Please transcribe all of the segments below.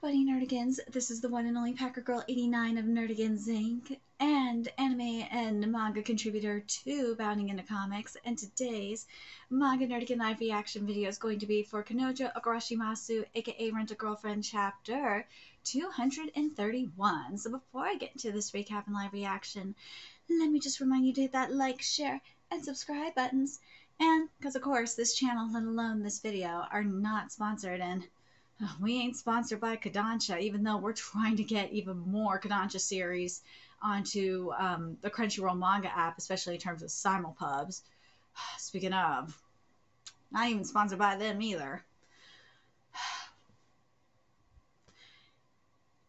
buddy Nerdigans. This is the one and only Packer Girl 89 of Nerdigans Inc. and anime and manga contributor to Bounding into Comics. And today's manga Nerdigan live reaction video is going to be for Kanojo Okarishimasu, aka Rent a Girlfriend chapter 231. So before I get into this recap and live reaction, let me just remind you to hit that like, share, and subscribe buttons. And because of course this channel, let alone this video, are not sponsored and we ain't sponsored by Kodansha, even though we're trying to get even more Kodansha series onto um, the Crunchyroll manga app, especially in terms of simulpubs. Speaking of, not even sponsored by them either.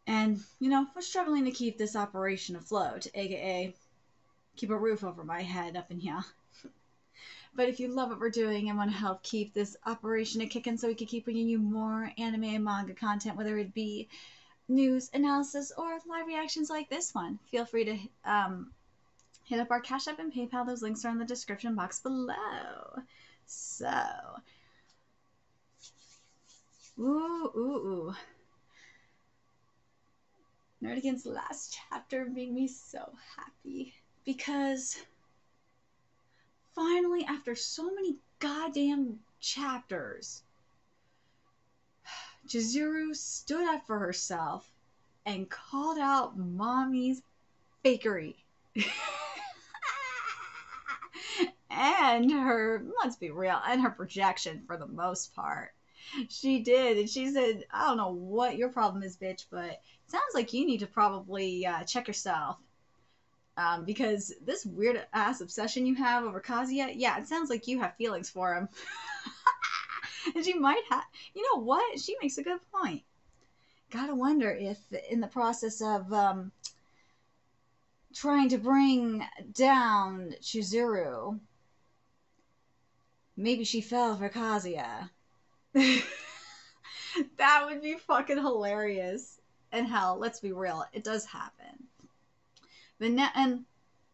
And, you know, we're struggling to keep this operation afloat, aka keep a roof over my head up in here. But if you love what we're doing and want to help keep this operation a kicking so we can keep bringing you more anime and manga content, whether it be news, analysis, or live reactions like this one, feel free to um, hit up our Cash App and PayPal. Those links are in the description box below. So, ooh, ooh, ooh. Nerdigan's last chapter made me so happy because finally, after so many goddamn chapters, Chizuru stood up for herself and called out Mami's bakery. and her, let's be real, and her projection for the most part. She did, and she said, I don't know what your problem is, bitch, but sounds like you need to probably uh, check yourself um, because this weird ass obsession you have over Kazuya, yeah, it sounds like you have feelings for him. and she might have, you know what? She makes a good point. Gotta wonder if, in the process of um, trying to bring down Chizuru, maybe she fell for Kazuya. that would be fucking hilarious. And hell, let's be real, it does happen. But and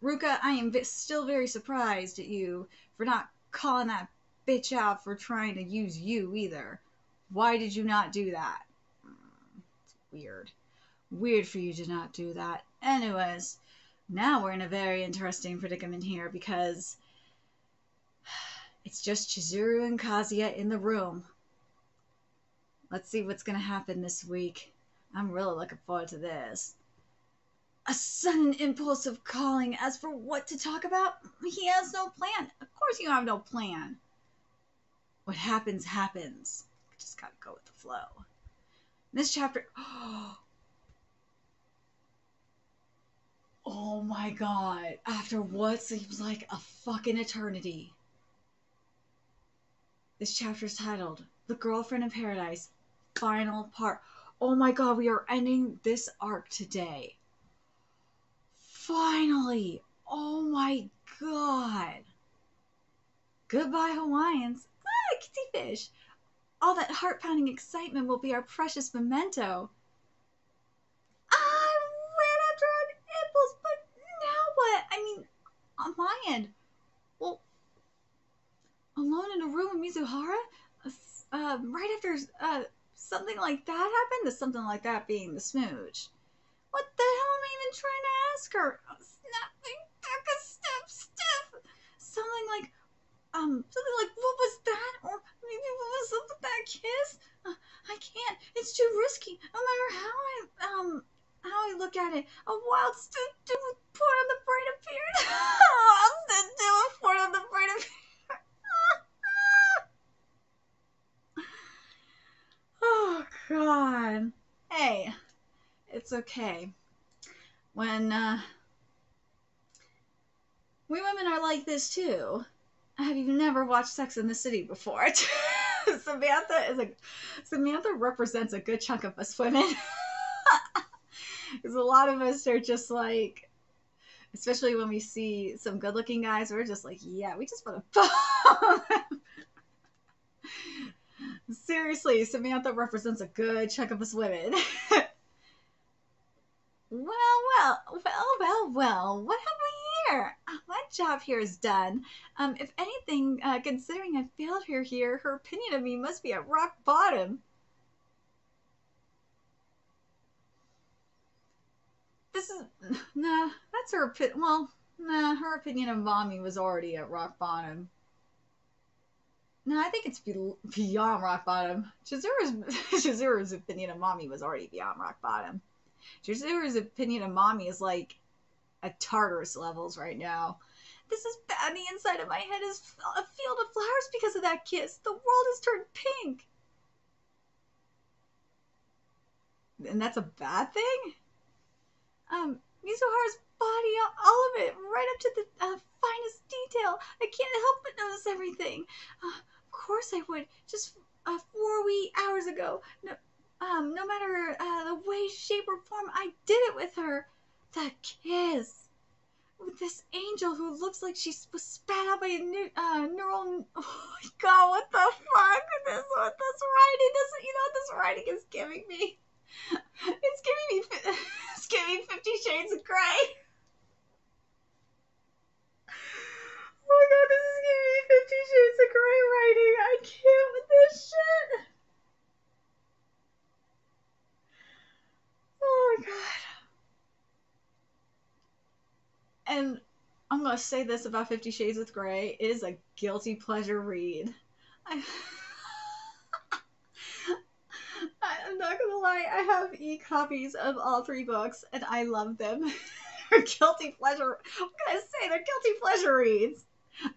Ruka, I am still very surprised at you for not calling that bitch out for trying to use you either. Why did you not do that? Hmm, it's weird. Weird for you to not do that. Anyways, now we're in a very interesting predicament here because it's just Chizuru and Kazuya in the room. Let's see what's going to happen this week. I'm really looking forward to this a sudden impulse of calling. As for what to talk about, he has no plan. Of course, you have no plan. What happens, happens. Just gotta go with the flow. This chapter. Oh my god. After what seems like a fucking eternity. This chapter is titled The Girlfriend in Paradise, Final Part. Oh my god, we are ending this arc today. Finally! Oh my god! Goodbye, Hawaiians. Ah, kitty fish! All that heart pounding excitement will be our precious memento. I ran after an impulse, but now what? I mean, on my end. Well, alone in a room with Mizuhara? Uh, right after uh, something like that happened? The something like that being the smooch. What the hell am I even trying to ask her? Snapping back a step, stiff. Something like, um, something like, what was that? Or maybe what was up with that kiss? Uh, I can't. It's too risky. No matter how I, um, how I look at it. A wild stood with port on the brain appeared. I'll stood do with port on the brain appeared. oh, God. Hey. It's okay. When uh, we women are like this too. Have you never watched Sex in the City before? Samantha is a Samantha represents a good chunk of us women. Because a lot of us are just like, especially when we see some good-looking guys, we're just like, yeah, we just want to. Fuck. Seriously, Samantha represents a good chunk of us women. Well, well, well, well, well, what have we here? Uh, my job here is done. Um, if anything, uh, considering I failed her here, her opinion of me must be at rock bottom. This is nah. That's her. Well, nah. Her opinion of Mami was already at rock bottom. No, I think it's be- beyond rock bottom. Chizuru's Chizuru's opinion of Mami was already beyond rock bottom. Chizuru's opinion of Mami is like at Tartarus levels right now. This is bad. The inside of my head is a field of flowers because of that kiss. The world has turned pink. And that's a bad thing? Um, Mizuhara's body, all of it, right up to the uh, finest detail. I can't help but notice everything. Uh, of course I would. Just uh, four wee hours ago. No, um, no matter uh, the way, shape, or form, I did it with her. The kiss with this angel who looks like she was spat out by a new, uh, neural. Oh my god, what the fuck? This what this writing? This you know what this writing is giving me? It's giving me it's giving me Fifty Shades of Grey. Oh my god, this is giving me Fifty Shades of Grey writing. I can't with this shit. Oh my god. And I'm gonna say this about Fifty Shades of Grey: it is a guilty pleasure read. I, I'm not gonna lie, I have e copies of all three books, and I love them. they're guilty pleasure. What can I say? They're guilty pleasure reads.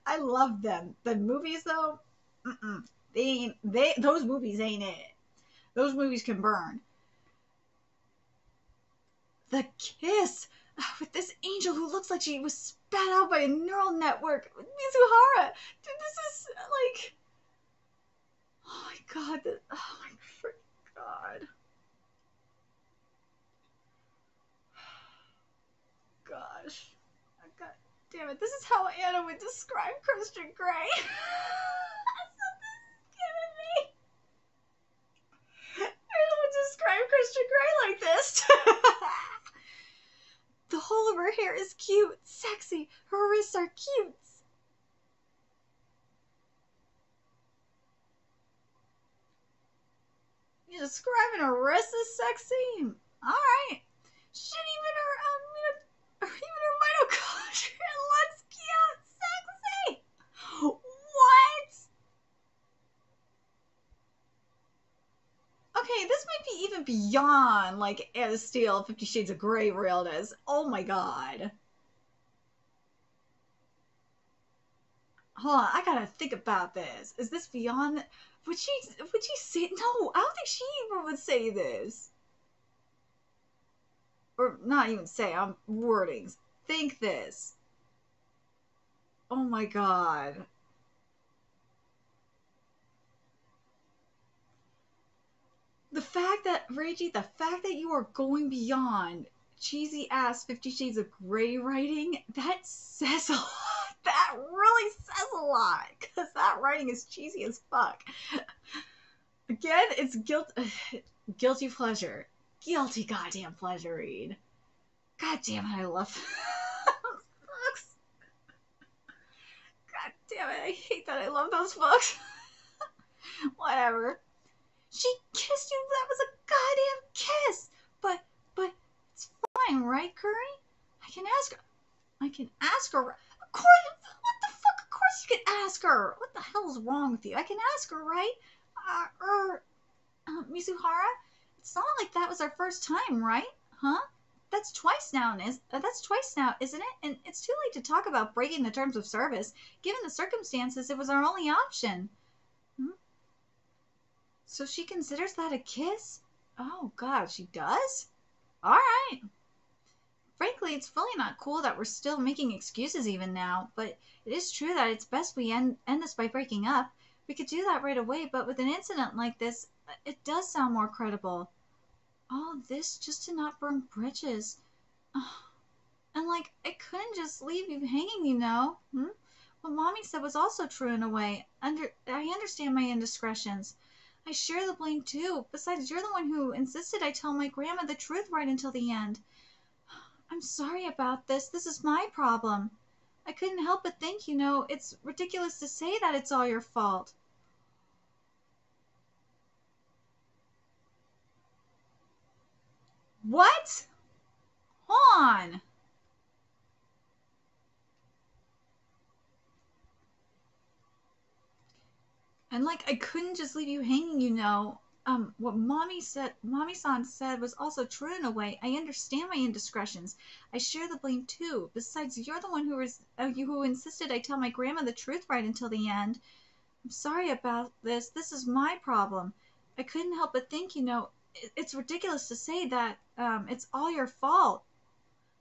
I love them. The movies, though, mm-mm, they. They those movies ain't it. Those movies can burn. The kiss ah, with this angel who looks like she was spat out by a neural network. Mizuhara, dude, this is like, oh my god, oh my freaking god. Gosh, ah, god damn it, this is how Ana would describe Christian Grey. Describe Christian Grey like this. Her hair is cute, sexy. Her wrists are cute. You're describing her wrists as sexy? Alright. Shit, even her, um, even her mitochondria looks cute, sexy. What? Okay, this might be even beyond like Ana Steele, Fifty Shades of Grey realness. Oh my god. Hold on, I gotta think about this. Is this beyond? Would she? Would she say? No, I don't think she even would say this. Or not even say. I'm wordings. Think this. Oh my god. The fact that Reiji, the fact that you are going beyond cheesy ass Fifty Shades of Grey writing, that says a lot. That really says a lot because that writing is cheesy as fuck. Again, it's guilt, guilty pleasure, guilty goddamn pleasure read. God damn it, I love books. God damn it, I hate that I love those books. Whatever. She kissed you. That was a goddamn kiss. But, but it's fine, right, Curry? I can ask her. I can ask her. Of course. What the fuck? Of course you can ask her. What the hell is wrong with you? I can ask her, right? Uh, er, uh, Mizuhara. It's not like that was our first time, right? Huh? That's twice now, is uh, that's twice now, isn't it? And it's too late to talk about breaking the terms of service. Given the circumstances, it was our only option. So she considers that a kiss? Oh, God, she does? All right. Frankly, it's really not cool that we're still making excuses even now, but it is true that it's best we end, end this by breaking up. We could do that right away, but with an incident like this, it does sound more credible. All this just to not burn bridges. Oh. And, like, I couldn't just leave you hanging, you know. Hmm? What Mami said was also true in a way. Under I understand my indiscretions. I share the blame too. Besides, you're the one who insisted I tell my grandma the truth right until the end. I'm sorry about this. This is my problem. I couldn't help but think, you know, it's ridiculous to say that it's all your fault. What? Hold on. And like I couldn't just leave you hanging, you know. Um, what Mami said, Mami san said was also true in a way. I understand my indiscretions. I share the blame too. Besides, you're the one who was, uh, you who insisted I tell my grandma the truth right until the end. I'm sorry about this. This is my problem. I couldn't help but think, you know, it, it's ridiculous to say that um, it's all your fault.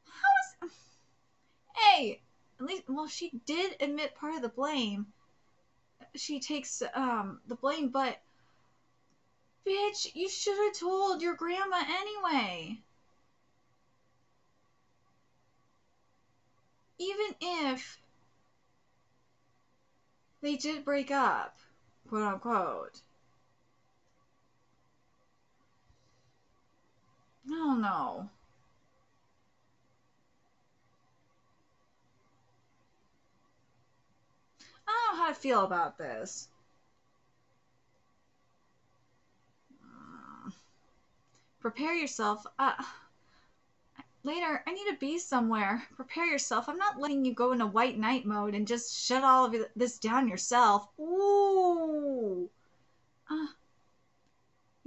How is? Hey, at least, well, she did admit part of the blame she takes um the blame, but bitch, you should have told your grandma anyway. Even if they did break up, quote unquote. I don't know. I don't know how to feel about this. Uh, prepare yourself. Uh, later, I need to be somewhere. Prepare yourself. I'm not letting you go into white knight mode and just shut all of this down yourself. Ooh. Uh,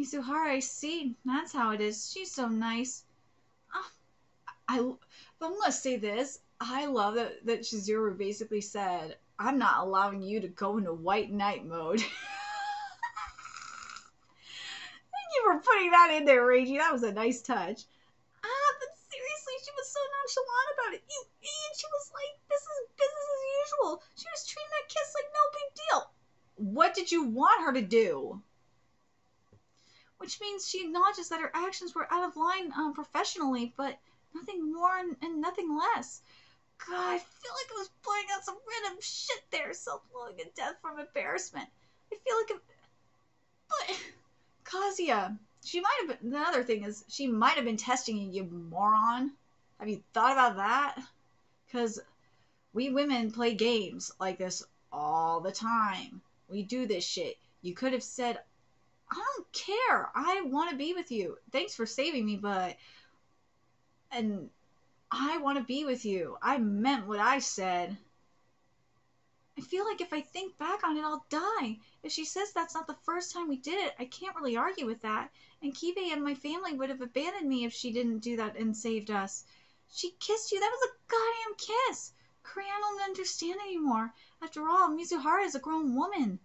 Mizuhara, I see. That's how it is. She's so nice. Uh, I, I'm gonna say this. I love that that Chizuru basically said, I'm not allowing you to go into white knight mode. Thank you for putting that in there, Reiji. That was a nice touch. Ah, but seriously, she was so nonchalant about it. You, and she was like, this is business as usual. She was treating that kiss like no big deal. What did you want her to do? Which means she acknowledges that her actions were out of line um, professionally, but nothing more and, and nothing less. God, I feel like I was playing out some random shit there, self-loathing and death from embarrassment. I feel like, it, but Kazuya, she might have been. The other thing is, she might have been testing you, you moron. Have you thought about that? Because we women play games like this all the time. We do this shit. You could have said, I don't care. I want to be with you. Thanks for saving me, but. And I want to be with you. I meant what I said. I feel like if I think back on it, I'll die. If she says that's not the first time we did it, I can't really argue with that. And Kibe and my family would have abandoned me if she didn't do that and saved us. She kissed you. That was a goddamn kiss. Korean don't understand anymore. After all, Mizuhara is a grown woman.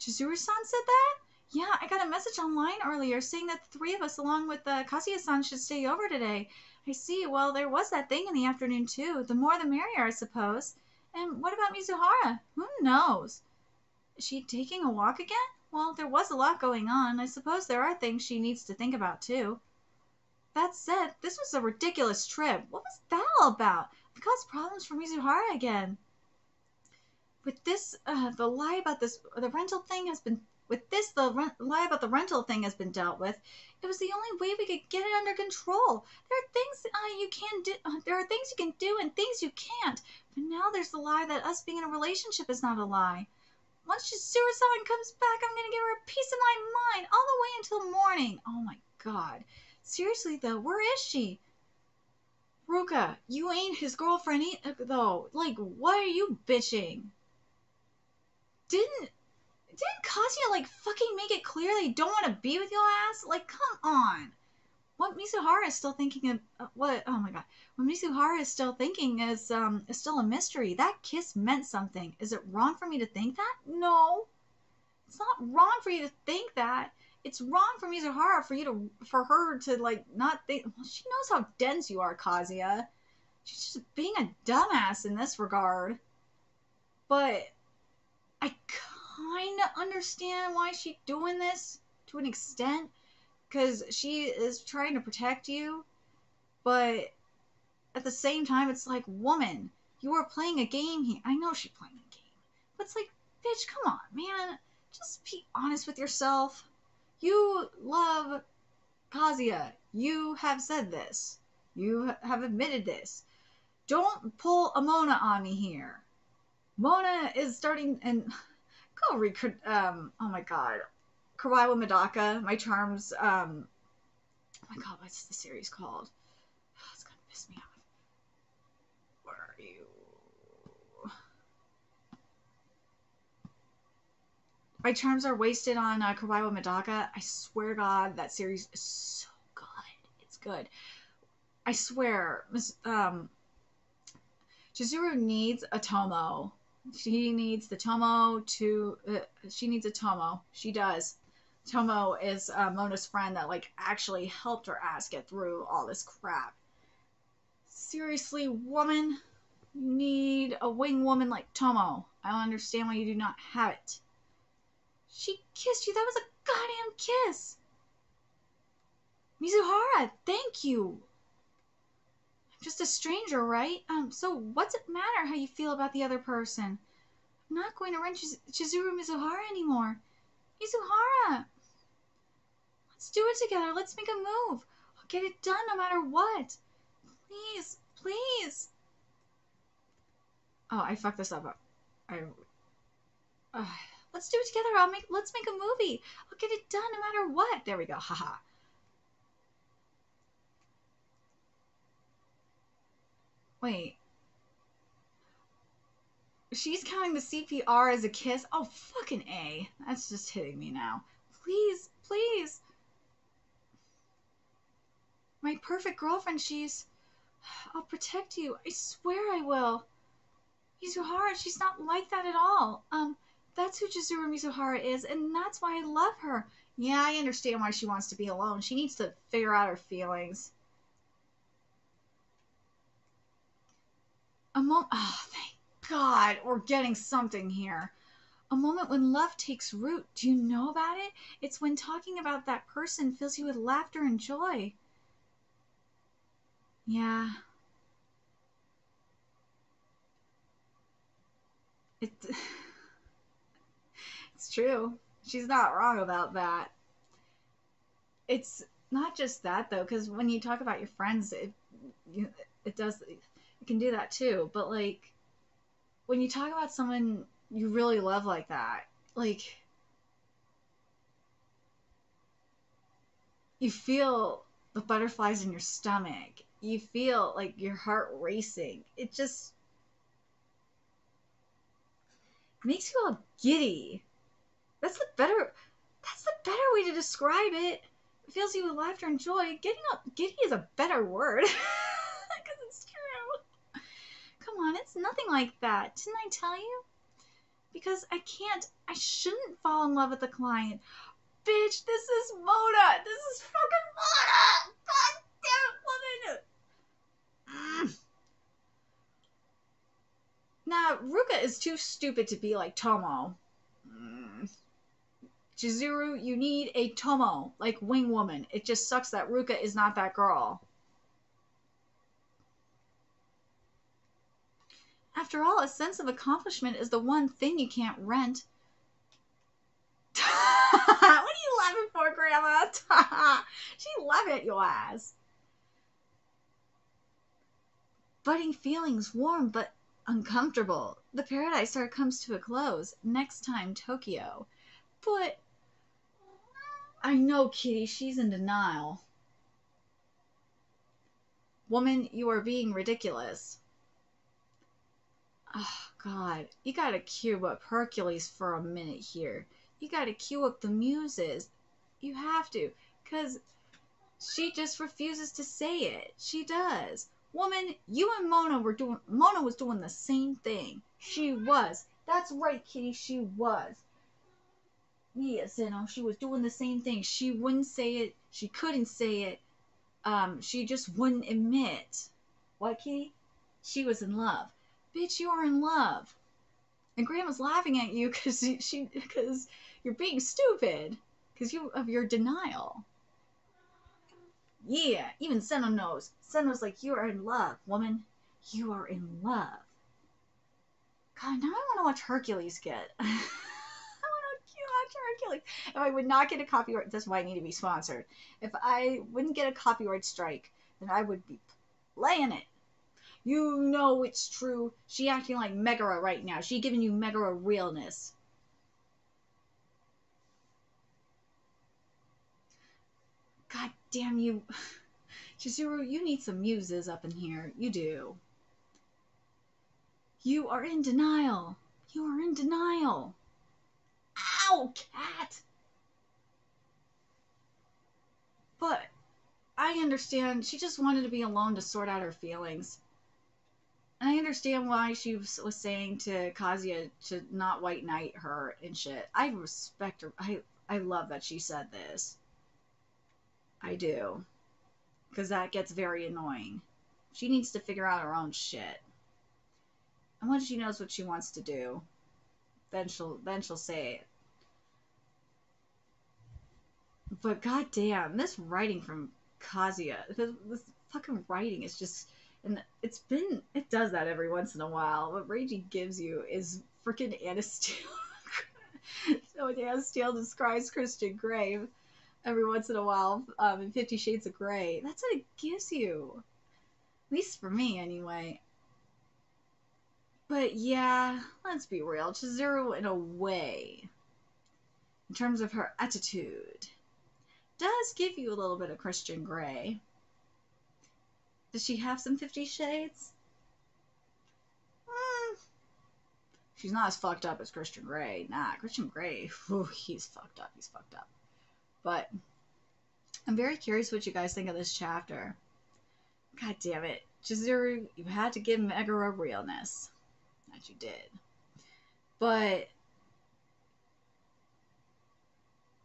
Chizuru-san said that? Yeah, I got a message online earlier saying that the three of us, along with uh, Kazuya-san, should stay over today. I see. Well, there was that thing in the afternoon, too. The more the merrier, I suppose. And what about Mizuhara? Who knows? Is she taking a walk again? Well, there was a lot going on. I suppose there are things she needs to think about, too. That said, this was a ridiculous trip. What was that all about? It caused problems for Mizuhara again. With this, uh, the lie about this, the rental thing has been with this, the rent, lie about the rental thing has been dealt with. It was the only way we could get it under control. There are things uh, you can do. Uh, there are things you can do and things you can't. But now there's the lie that us being in a relationship is not a lie. Once Chizuru-san comes back, I'm gonna give her a piece of my mind all the way until morning. Oh my god. Seriously though, where is she? Ruka, you ain't his girlfriend though. Like, why are you bitching? Didn't didn't Kazuya like fucking make it clear they don't want to be with your ass? Like, come on. What Mizuhara is still thinking of uh, what? Oh my god. What Mizuhara is still thinking is um is still a mystery. That kiss meant something. Is it wrong for me to think that? No. It's not wrong for you to think that. It's wrong for Mizuhara for you to for her to like not think. Well, she knows how dense you are, Kazuya. She's just being a dumbass in this regard. But I kind of understand why she's doing this to an extent because she is trying to protect you but at the same time it's like woman you are playing a game here i know she's playing a game but it's like bitch come on man just be honest with yourself you love Kazuya. You have said this. You have admitted this. Don't pull a Mona on me here. Mona is starting and go read um oh my god Kawaii Medaka, My Charms um oh my god, what's the series called? Oh, it's gonna piss me off. Where are you? My charms are wasted on uh, Kuroiwa Medaka. I swear God, that series is so good. It's good. I swear, Miss um, Chizuru needs a Tomo. She needs the Tomo to. Uh, she needs a Tomo. She does. Tomo is uh, Mona's friend that like actually helped her ass get through all this crap. Seriously, woman, you need a wing woman like Tomo. I don't understand why you do not have it. She kissed you. That was a goddamn kiss. Mizuhara, thank you. Just a stranger, right? Um, so what's it matter how you feel about the other person? I'm not going to rent Chiz- Chizuru Mizuhara anymore. Mizuhara! Let's do it together. Let's make a move. I'll get it done no matter what. Please, please. Oh, I fucked this up. I. Let's do it together. I'll make. Let's make a movie. I'll get it done no matter what. There we go. Haha. Wait. She's counting the CPR as a kiss. Oh, fucking A. That's just hitting me now. Please, please. My perfect girlfriend, she's. I'll protect you. I swear I will. Mizuhara, she's not like that at all. Um, that's who Chizuru Mizuhara is, and that's why I love her. Yeah, I understand why she wants to be alone. She needs to figure out her feelings. A moment. Oh, thank God, we're getting something here. A moment when love takes root. Do you know about it? It's when talking about that person fills you with laughter and joy. Yeah. It, it's true. She's not wrong about that. It's not just that though, because when you talk about your friends, it it does can do that too. But like when you talk about someone you really love like that, like you feel the butterflies in your stomach. You feel like your heart racing. It just makes you all giddy. That's the better that's the better way to describe it. It fills you with laughter and joy. Getting up giddy is a better word. Because it's true. Come on, it's nothing like that. Didn't I tell you? Because I can't I shouldn't fall in love with the client. Bitch, this is Mona! This is fucking Mona! God damn it, woman! Mm. Now, Ruka is too stupid to be like Tomo. Mm. Chizuru, you need a Tomo, like Wing Woman. It just sucks that Ruka is not that girl. After all, a sense of accomplishment is the one thing you can't rent. what are you laughing for, Grandma? she love it, your ass. Budding feelings warm but uncomfortable. The Paradise Star comes to a close. Next time, Tokyo. But I know, Kitty, she's in denial. Woman, you are being ridiculous. Oh, God. You gotta cue up Hercules for a minute here. You gotta cue up the muses. You have to. Because she just refuses to say it. She does. Woman, you and Mona were doing. Mona was doing the same thing. She was. That's right, Kitty. She was. Yes, you know, she was doing the same thing. She wouldn't say it. She couldn't say it. Um, she just wouldn't admit. What, Kitty? She was in love. Bitch, you are in love. And Grandma's laughing at you because she because you're being stupid because you of your denial. Yeah, even Senna knows. Senna's like, you are in love, woman. You are in love. God, now I want to watch Hercules get. I want to watch Hercules. If I would not get a copyright, that's why I need to be sponsored. If I wouldn't get a copyright strike, then I would be playing it. You know it's true. She acting like Megara right now. She giving you Megara realness. God damn you. Chizuru, you need some muses up in here. You do. You are in denial. You are in denial. Ow, cat! But I understand. She just wanted to be alone to sort out her feelings. I understand why she was, was saying to Kazuya to not white knight her and shit. I respect her. I, I love that she said this. I do. Because that gets very annoying. She needs to figure out her own shit. And once she knows what she wants to do, then she'll then she'll say it. But goddamn, this writing from Kazuya, this, this fucking writing is just, and it's been, it does that every once in a while. What Reiji gives you is freaking Ana Steele. so Ana Steele describes Christian Grey every once in a while um, in Fifty Shades of Grey. That's what it gives you. At least for me, anyway. But yeah, let's be real. Chizuru, in a way, in terms of her attitude, does give you a little bit of Christian Grey. Does she have some Fifty Shades? Mm. She's not as fucked up as Christian Grey. Nah, Christian Grey, whew, he's fucked up. He's fucked up. But I'm very curious what you guys think of this chapter. God damn it. Chizuru, you had to give Megara realness. That you did. But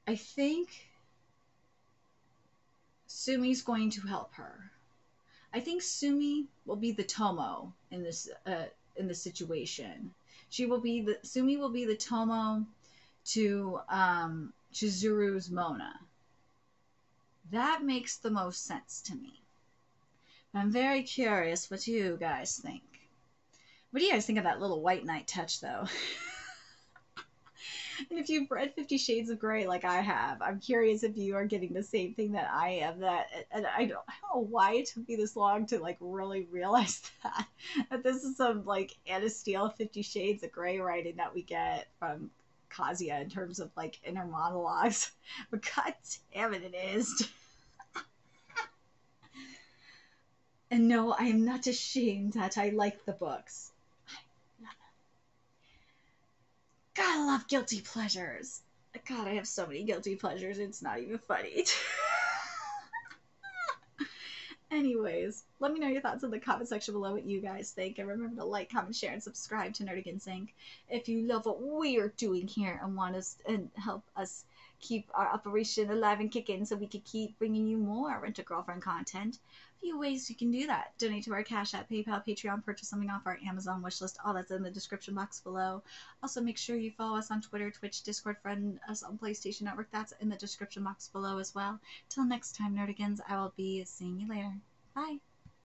I think Sumi's going to help her. I think Sumi will be the Tomo in this uh, in this situation. She will be the Sumi will be the Tomo to um, Chizuru's Mona. That makes the most sense to me. I'm very curious what you guys think. What do you guys think of that little white knight touch, though? and if you've read Fifty Shades of Grey like I have, I'm curious if you are getting the same thing that I am. That and I don't, I don't know why it took me this long to like really realize that that this is some like Ana Steele Fifty Shades of Grey writing that we get from Kazuya in terms of like inner monologues. But god damn it, it is. and no, I am not ashamed that I like the books. God, I love guilty pleasures. God, I have so many guilty pleasures, it's not even funny. Anyways, let me know your thoughts in the comment section below what you guys think. And remember to like, comment, share, and subscribe to Nerdigans Inc. if you love what we're doing here and want us and help us keep our operation alive and kicking so we can keep bringing you more Rent a Girlfriend content few ways you can do that. Donate to our Cash App, PayPal, Patreon, purchase something off our Amazon wishlist. All that's in the description box below. Also, make sure you follow us on Twitter, Twitch, Discord, friend us on PlayStation Network. That's in the description box below as well. Till next time, Nerdigans, I will be seeing you later. Bye.